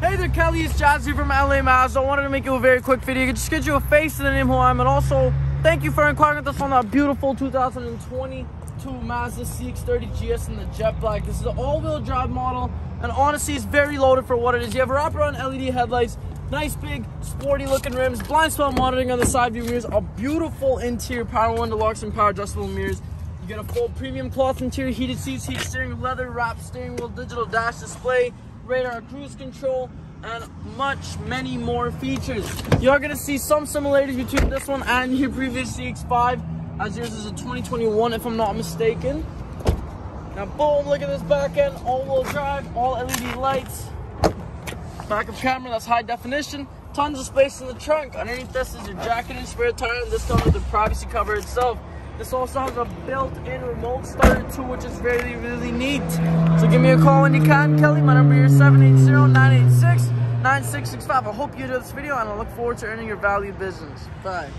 Hey there, Kelly. It's Jazzy from LA Mazda. I wanted to make you a very quick video. Just get you a face to the name who I am. And also, thank you for inquiring with us on that beautiful 2022 Mazda CX-30 GS in the jet black. This is an all-wheel drive model. And honestly, it's very loaded for what it is. You have wraparound LED headlights, nice big sporty looking rims, blind spot monitoring on the side view mirrors, a beautiful interior power window locks and power adjustable mirrors. You get a full premium cloth interior, heated seats, heated steering, leather wrapped steering wheel, digital dash display, radar cruise control, and much many more features. You're gonna see some similarities between this one and your previous CX-5, as yours is a 2021 if I'm not mistaken. Now boom, look at this back end, all-wheel drive, all LED lights, backup camera, that's high definition, tons of space in the trunk. Underneath this is your jacket and spare tire, and this comes with the privacy cover itself. This also has a built-in remote starter too, which is really, really neat. So give me a call when you can. Kelly, my number here is 780-986-9665. I hope you enjoyed this video, and I look forward to earning your value business. Bye.